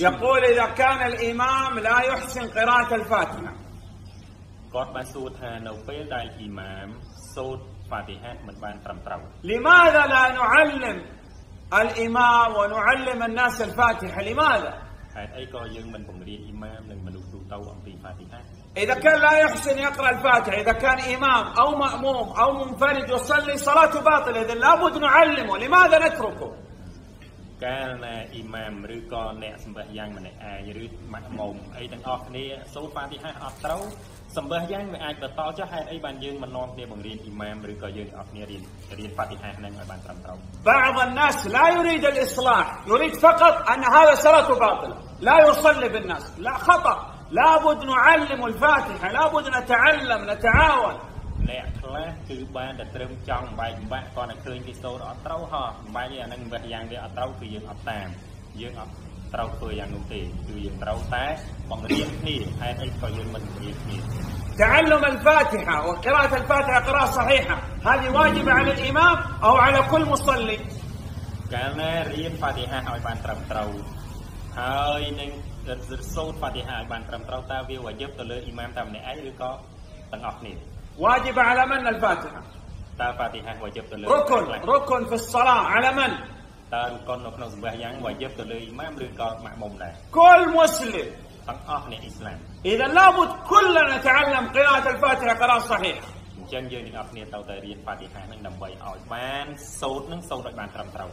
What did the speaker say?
يقول إذا كان الإمام لا يحسن قراءة الفاتحة គាត់បានសួរថានៅពេលដែលអ៊ីម៉ាមសូត្រហ្វាទីហាមិនបានត្រឹមត្រូវ لماذا لا نعلم الإمام ونعلم الناس الفاتحة لماذا ហេតុអីក៏យើងមិនបង្រៀនអ៊ីម៉ាមនិងមនុស្សទូទៅអំពីហ្វាទីហា إذا كان لا يحسن يقرأ الفاتحة إذا كان إمام أو مأموم أو منفرد يصلي صلاته باطلة إذا لابد نعلمه لماذا نتركه កាលណាអ៊ីម៉ាមឬក៏អ្នកសម្បះយ៉ាងម្នាក់ឯងឬម៉ាក់មុំអីទាំងអស់គ្នាសូត្រហ្វាទីហាអត់ត្រូវសម្បះយ៉ាងវាអាចបន្តចុះហេតុអីបានយើងមិននាំគ្នាបង្រៀនអ៊ីម៉ាមឬក៏យើងទាំងអស់គ្នារៀនរៀនហ្វាទីហាហ្នឹងឲ្យបានត្រឹមត្រូវ بعض الناس لا يريد الإصلاح يريد فقط أن هذا صلاته باطلة لا يصلي بالناس لا خطأ لابد نعلم الفاتحة لابد نتعلم نتعاون អ្នកខ្លះគឺបានតែត្រឹមចង់បែកបាក់គាត់តែឃើញគេសូត្រអត់ត្រូវហោះបែកអាហ្នឹងបែកយ៉ាងវាអត់ត្រូវគឺយើងអត់តាមយើងអត់ត្រូវធ្វើយ៉ាងនោះទេគឺយើងត្រូវតែបង្រៀនគ្នាហេតុអីក៏យើងមិនបង្រៀនគ្នា تعلم الفاتحة وقراءة الفاتحة قراءة صحيحة هذه واجبة على الإمام أو على كل مصلي កាលណារៀនហ្វាទីហាឲ្យបានត្រឹមត្រូវហើយនឹងសូត្រហ្វាទីហាឲ្យបានត្រឹមត្រូវតើវាវាយឹបទៅលើអ៊ីម៉ាមតែម្នាក់ឯងឬក៏ទាំងអស់គ្នា واجبة على من الفاتحة តើហ្វាទីហាវាយឹបទៅលើ ركن ركن في الصلاة على من តើរុកុននៅក្នុងសម្បះយ៉ាងវាយឹបទៅលើអ៊ីម៉ាមឬក៏ម៉ាក់មុំដែរ كل مسلم ទាំងអស់អ្នកអ៊ីស្លាម إذا لابد كلنا نتعلم قراءة الفاتحة قراءة صحيحة អញ្ចឹងយើងទាំងអស់គ្នាត្រូវតែរៀនហ្វាទីហាហ្នឹងដើម្បីឲ្យបានសូត្រនឹងសូត្រឲ្យបានត្រឹមត្រូវ